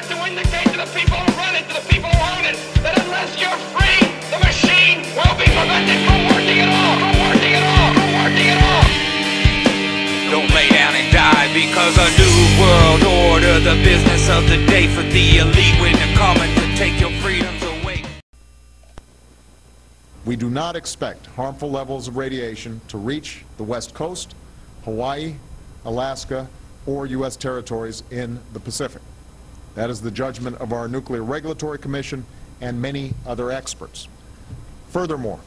got to indicate to the people who run it, to the people who own it, that unless you're free, the machine will be prevented from working at all, from working at all, from working at all. Don't lay down and die because a new world order, the business of the day for the elite when they're coming to take your freedoms away. We do not expect harmful levels of radiation to reach the West Coast, Hawaii, Alaska, or U.S. territories in the Pacific. That is the judgment of our Nuclear Regulatory Commission and many other experts. Furthermore,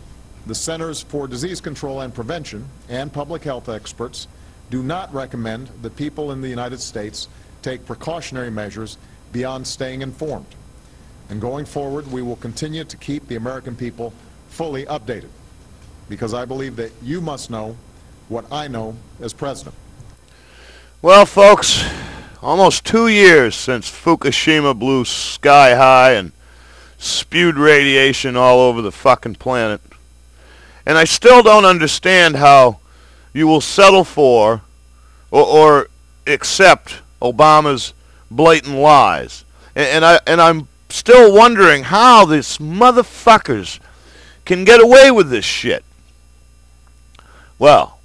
the Centers for Disease Control and Prevention and public health experts do not recommend that people in the United States take precautionary measures beyond staying informed. And going forward, we will continue to keep the American people fully updated because I believe that you must know what I know as president. Well, folks, almost two years since Fukushima blew sky high and spewed radiation all over the fucking planet. And I still don't understand how you will settle for or, or accept Obama's blatant lies. And, and I and I'm still wondering how these motherfuckers can get away with this shit. Well,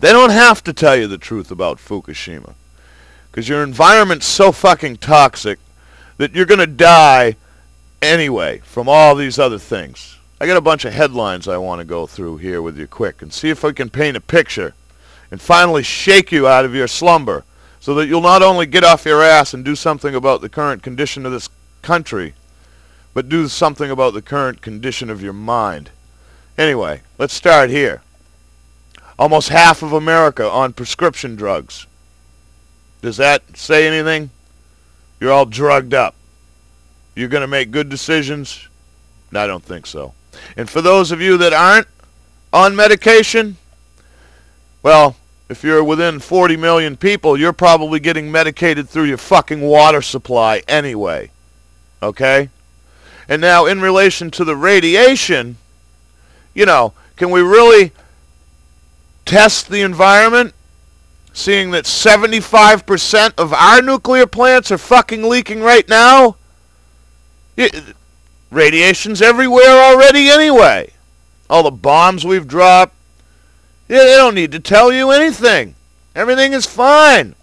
they don't have to tell you the truth about Fukushima. Because your environment's so fucking toxic that you're going to die anyway from all these other things. I got a bunch of headlines I want to go through here with you quick and see if I can paint a picture and finally shake you out of your slumber so that you'll not only get off your ass and do something about the current condition of this country, but do something about the current condition of your mind. Anyway, let's start here. Almost half of America on prescription drugs. Does that say anything? You're all drugged up. You're going to make good decisions? I don't think so. And for those of you that aren't on medication, well, if you're within 40 million people, you're probably getting medicated through your fucking water supply anyway. Okay? And now, in relation to the radiation, you know, can we really test the environment? Seeing that 75% of our nuclear plants are fucking leaking right now? It, radiation's everywhere already anyway. All the bombs we've dropped. Yeah, they don't need to tell you anything. Everything is fine.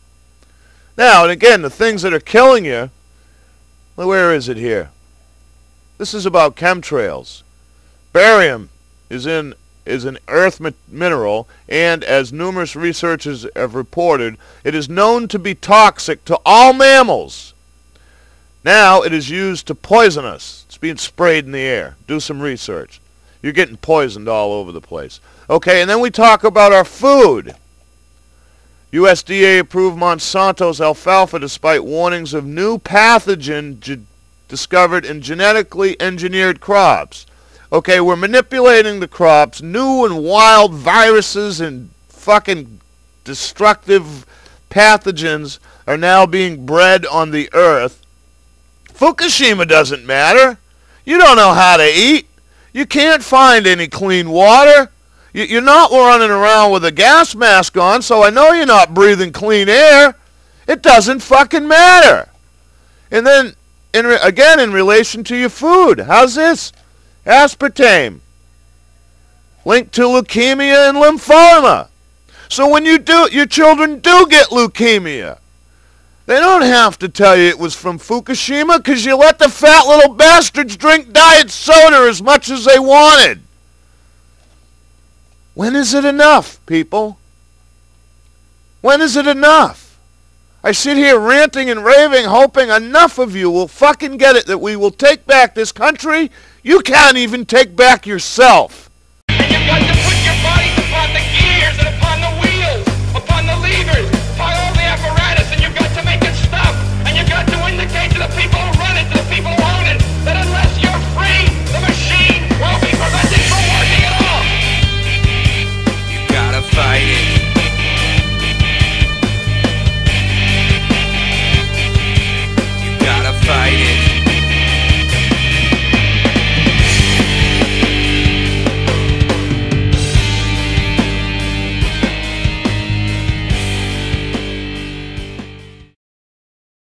Now, and again, the things that are killing you, well, where is it here? This is about chemtrails. Barium is in is an earth mineral, and as numerous researchers have reported, it is known to be toxic to all mammals. Now it is used to poison us. It's being sprayed in the air. Do some research. You're getting poisoned all over the place. Okay, and then we talk about our food. USDA approved Monsanto's alfalfa despite warnings of new pathogen discovered in genetically engineered crops. Okay, we're manipulating the crops. New and wild viruses and fucking destructive pathogens are now being bred on the earth. Fukushima doesn't matter. You don't know how to eat. You can't find any clean water. You're not running around with a gas mask on, so I know you're not breathing clean air. It doesn't fucking matter. And then, in again, in relation to your food, how's this? Aspartame, linked to leukemia and lymphoma. So when you do, your children do get leukemia. They don't have to tell you it was from Fukushima because you let the fat little bastards drink diet soda as much as they wanted. When is it enough, people? When is it enough? I sit here ranting and raving, hoping enough of you will fucking get it that we will take back this country. You can't even take back yourself.